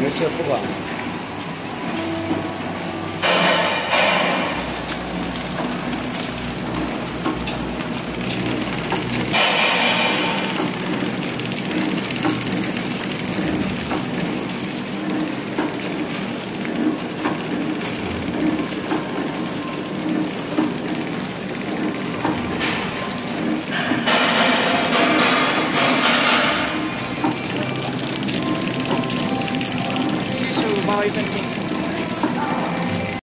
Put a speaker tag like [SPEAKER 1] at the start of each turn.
[SPEAKER 1] 没事，不管。
[SPEAKER 2] Maui Benton.